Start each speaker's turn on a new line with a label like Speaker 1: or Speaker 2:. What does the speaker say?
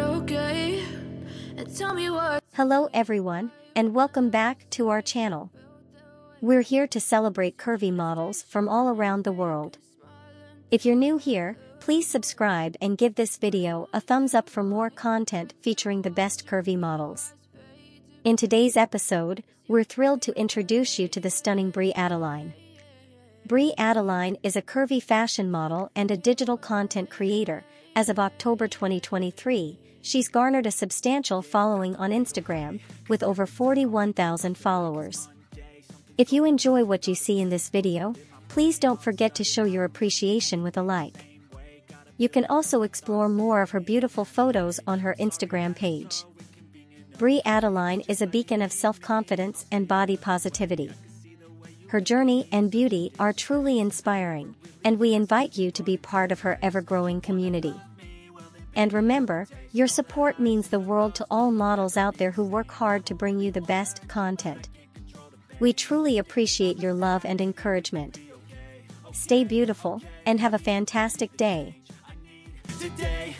Speaker 1: okay.
Speaker 2: Hello everyone, and welcome back to our channel. We're here to celebrate curvy models from all around the world. If you're new here, please subscribe and give this video a thumbs up for more content featuring the best curvy models. In today's episode, we're thrilled to introduce you to the stunning Brie Adeline. Brie Adeline is a curvy fashion model and a digital content creator. As of October 2023, she's garnered a substantial following on Instagram, with over 41,000 followers. If you enjoy what you see in this video, please don't forget to show your appreciation with a like. You can also explore more of her beautiful photos on her Instagram page. Brie Adeline is a beacon of self-confidence and body positivity. Her journey and beauty are truly inspiring, and we invite you to be part of her ever-growing community. And remember, your support means the world to all models out there who work hard to bring you the best content. We truly appreciate your love and encouragement. Stay beautiful, and have a fantastic day.
Speaker 3: Today,